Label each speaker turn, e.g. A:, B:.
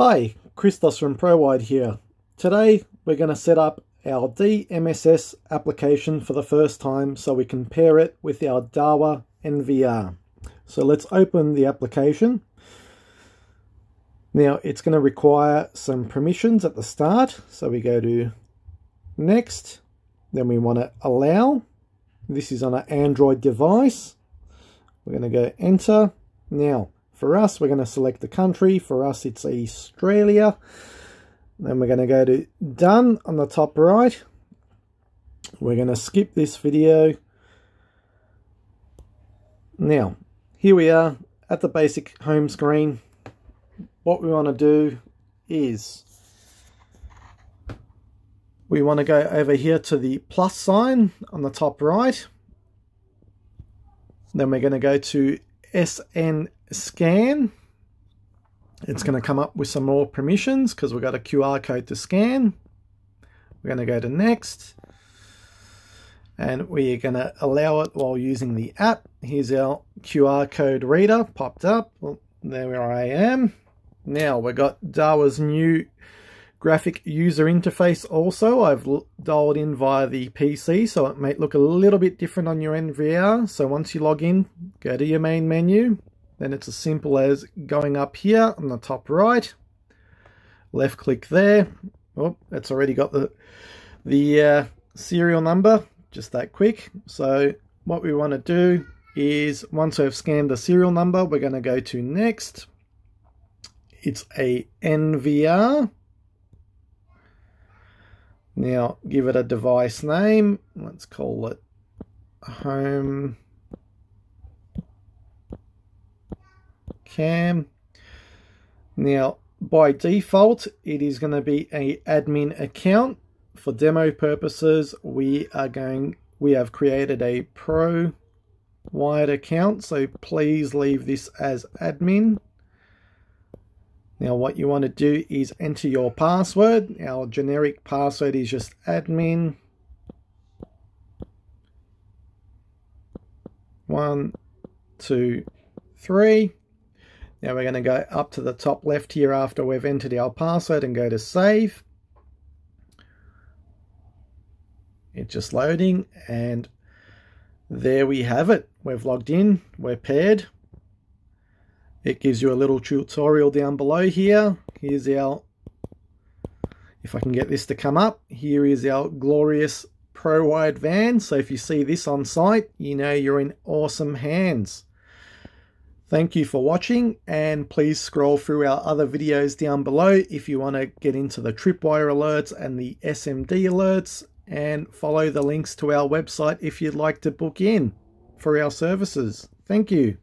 A: Hi, Christos from ProWired here. Today we're going to set up our DMSS application for the first time so we can pair it with our Dahua NVR. So let's open the application. Now it's going to require some permissions at the start. So we go to next, then we want to allow. This is on an Android device. We're going to go enter. Now for us, we're going to select the country. For us, it's Australia. Then we're going to go to done on the top right. We're going to skip this video. Now, here we are at the basic home screen. What we want to do is we want to go over here to the plus sign on the top right. Then we're going to go to SN scan. It's going to come up with some more permissions because we've got a QR code to scan. We're going to go to next. And we're going to allow it while using the app. Here's our QR code reader popped up. Well, there I am. Now we've got Dahua's new graphic user interface also. I've dialed in via the PC so it may look a little bit different on your NVR. So once you log in, go to your main menu. Then it's as simple as going up here on the top right, left click there. Oh, it's already got the, the uh, serial number, just that quick. So what we want to do is once we've scanned the serial number, we're going to go to next. It's a NVR. Now give it a device name. Let's call it home cam. Now, by default, it is going to be a admin account. For demo purposes, we are going, we have created a pro wired account, so please leave this as admin. Now what you want to do is enter your password. Our generic password is just admin. One, two, three. Now we're going to go up to the top left here after we've entered our password and go to save. It's just loading and there we have it. We've logged in, we're paired. It gives you a little tutorial down below here. Here's our, if I can get this to come up, here is our glorious ProWired van. So if you see this on site, you know you're in awesome hands. Thank you for watching and please scroll through our other videos down below if you want to get into the tripwire alerts and the SMD alerts and follow the links to our website if you'd like to book in for our services. Thank you.